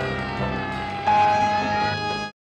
Música